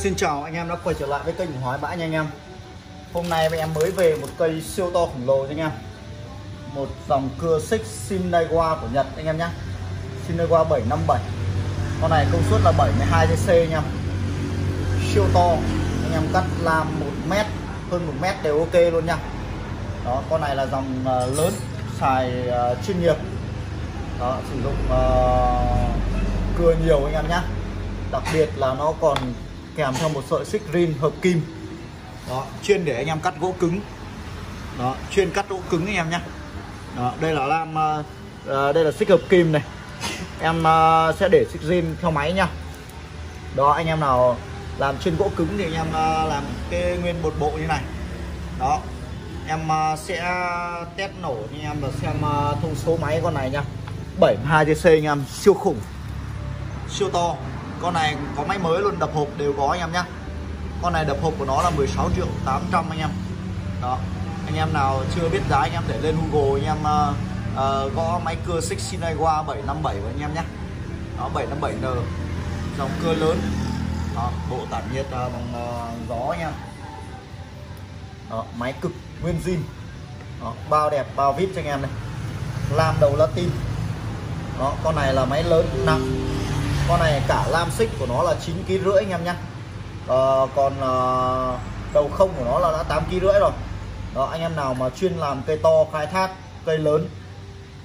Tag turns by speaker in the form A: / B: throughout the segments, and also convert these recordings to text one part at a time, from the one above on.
A: Xin chào anh em đã quay trở lại với kênh của Hói Bãi nha anh em. Hôm nay em mới về một cây siêu to khổng lồ nha anh em. Một dòng cưa xích Shinaiwa của Nhật anh em nhé. Shinaiwa 757 Con này công suất là 72cc anh em. Siêu to Anh em cắt làm 1m hơn 1m đều ok luôn nha. Đó con này là dòng ờ, lớn xài ờ, chuyên nghiệp. Đó sử dụng uh, cưa nhiều anh em nhé. Đặc biệt là nó còn kèm theo một sợi xích rin hợp kim. Đó chuyên để anh em cắt gỗ cứng. Đó chuyên cắt gỗ cứng anh em nhé. Đó, đây là lam uh, đây là xích hợp kim này. Em uh, sẽ để xích rin theo máy nha đó anh em nào làm chuyên gỗ cứng thì anh em uh, làm cái nguyên một bộ như này. Đó em uh, sẽ test nổ như em và xem uh, thông số máy con này nha 72 cc anh em siêu khủng siêu to con này có máy mới luôn đập hộp đều có anh em nhé con này đập hộp của nó là 16 triệu 800 anh em. Đó anh em nào chưa biết giá anh em để lên Google anh em uh, uh, gõ máy cưa xích Shinaiwa 757 của anh em nhé đó 757N dòng cưa lớn. Đó, bộ tản nhiệt uh, bằng uh, gió anh em đó, máy cực nguyên zin. Đó, bao đẹp bao vip cho anh em này. Làm đầu latin. Đó con này là máy lớn nặng con này cả lam xích của nó là 9 kg rưỡi anh em nhé à, ờ, còn à, đầu không của nó là đã 8 kg rưỡi rồi. Đó anh em nào mà chuyên làm cây to khai thác cây lớn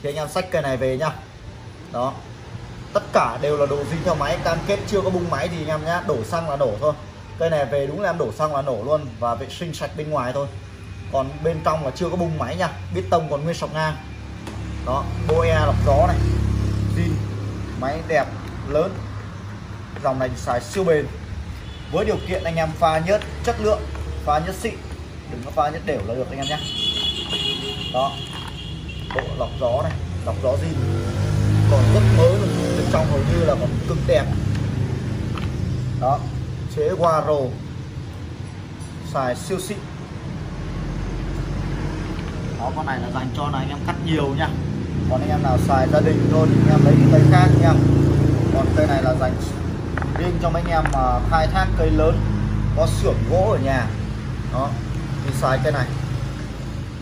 A: thì anh em xách cây này về nhá. Đó. Tất cả đều là đồ dính theo máy cam kết chưa có bung máy thì anh em nhá đổ xăng là đổ thôi. Cây này về đúng là em đổ xăng là nổ luôn và vệ sinh sạch bên ngoài thôi. Còn bên trong là chưa có bung máy nha biết tông còn nguyên sọc ngang. Đó boe lọc gió này. Zin máy đẹp lớn. Dòng này xài siêu bền. Với điều kiện anh em pha nhất chất lượng, pha nhất xịn, đừng có pha nhất đều là được anh em nhé. Đó. Bộ lọc gió này, lọc gió gì còn rất mới luôn, bên trong hầu như là còn cực đẹp. Đó. Chế Waro xài siêu xịn. Đó, con này là dành cho là anh em cắt nhiều nha. Còn anh em nào xài gia đình thôi thì anh em lấy cái cây khác nha còn cây này là dành riêng cho mấy anh em mà khai thác cây lớn, có xưởng gỗ ở nhà. Đó, thì xài cây này.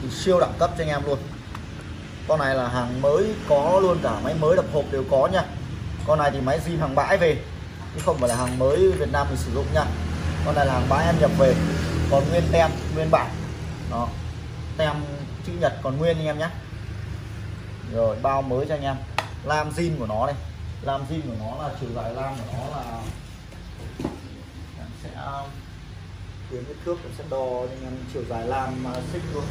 A: Thì siêu đẳng cấp cho anh em luôn. Con này là hàng mới có luôn, cả máy mới đập hộp đều có nha. Con này thì máy zin hàng bãi về, chứ không phải là hàng mới Việt Nam mình sử dụng nha. Con này là hàng bãi em nhập về, còn nguyên tem, nguyên bản đó, tem chữ nhật còn nguyên anh em nhé. Rồi, bao mới cho anh em. Lam zin của nó đây lam zin của nó là chiều dài lam của nó là em sẽ um, tiến cái thước sẽ đo cho em chiều dài lam xích luôn.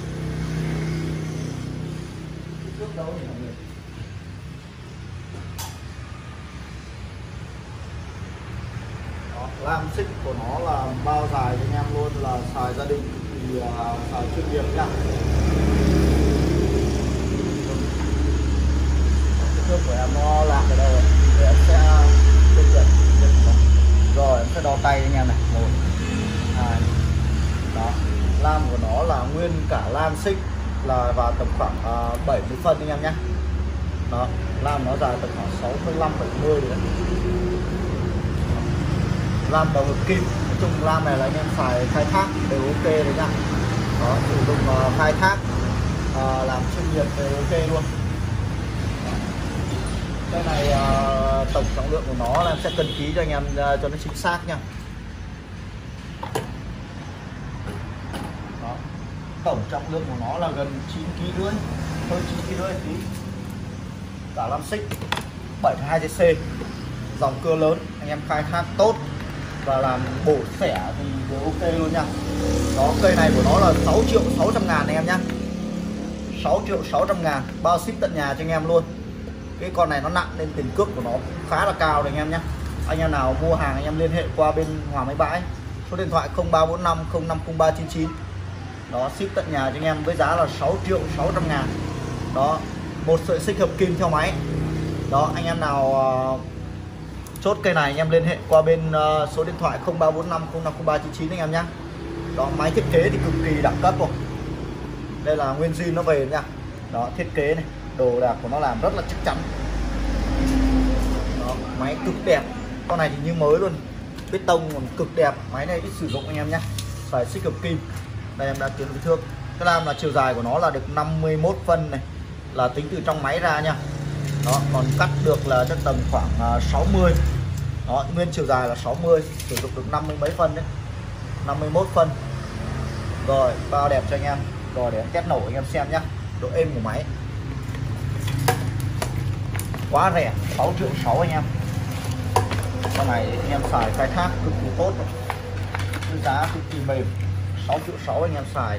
A: Cái thước đâu nhỉ mọi người? Đó, lam xích của nó là bao dài cho anh em luôn là xài gia đình thì uh, xài chuyên nghiệp nhá thước của em nó là ở đâu rồi thì em sẽ tiêu chuẩn rồi em sẽ đo tay anh em này. Một hai đó. Lam của nó là nguyên cả lam xích là vào tầm khoảng à, uh, 70 phân anh em nhé. Đó lam nó dài tầm khoảng 65 70 đấy. Lam đầu hợp kim. Nói chung lam này là anh em xài khai thác đều ok đấy nhá, đó sử dụng uh, khai thác uh, làm chuyên nghiệp đều ok luôn cái này uh, tổng trọng lượng của nó là em sẽ cân ký cho anh em uh, cho nó chính xác nha. Đó. tổng trọng lượng của nó là gần 9 kg rưỡi hơn 9 kg rưỡi tí. Cả lam xích 72 cc dòng cưa lớn anh em khai thác tốt và làm bổ sẻ thì đều ok luôn nha. Đó cây này của nó là 6 triệu 600 ngàn anh em nhá. 6 triệu 600 ngàn bao ship tận nhà cho anh em luôn cái con này nó nặng nên tiền cước của nó khá là cao đấy anh em nhé. Anh em nào mua hàng anh em liên hệ qua bên Hòa Máy Bãi. Số điện thoại 0345 050399 đó ship tận nhà cho anh em với giá là 6 triệu 600 ngàn. Đó một sợi xích hợp kim theo máy. Đó anh em nào uh, chốt cây này anh em liên hệ qua bên uh, số điện thoại 0345 050399 anh em nhé. Đó máy thiết kế thì cực kỳ đẳng cấp rồi. Đây là nguyên zin nó về nha. Đó thiết kế này đồ đạc của nó làm rất là chắc chắn. Đó, máy cực đẹp. Con này thì như mới luôn. Bê tông còn cực đẹp. Máy này ít sử dụng anh em nhé. Phải xích cực kim đây em đã tiến với thước. Cái lam là chiều dài của nó là được 51 phân này. Là tính từ trong máy ra nha. Đó còn cắt được là chắc tầm khoảng à, 60 đó nguyên chiều dài là 60 sử dụng được 50 mấy phân đấy. 51 phân. Rồi bao đẹp cho anh em. Rồi để em test nổ anh em xem nhá độ êm của máy quá rẻ 6 triệu 6 anh em. Con này anh em xài khai thác cực kỳ tốt cái giá cực kỳ mềm 6 triệu 6 anh em xài.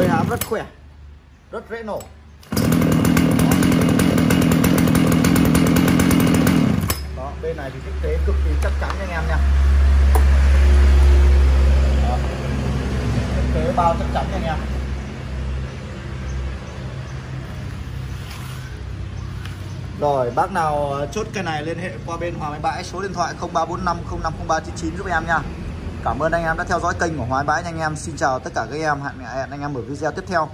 A: Đó, hám à, rất khỏe. Rất dễ nổ. Đó bên này thì thiết kế cực kỳ chắc chắn nha anh em nha. Đó. thiết kế bao chắc chắn nha anh em. Rồi bác nào chốt cái này liên hệ qua bên Hòa Máy Bãi số điện thoại 0345 050399 giúp em nha. Cảm ơn anh em đã theo dõi kênh của Hoài Bãi nha anh em. Xin chào tất cả các em, hẹn anh em ở video tiếp theo.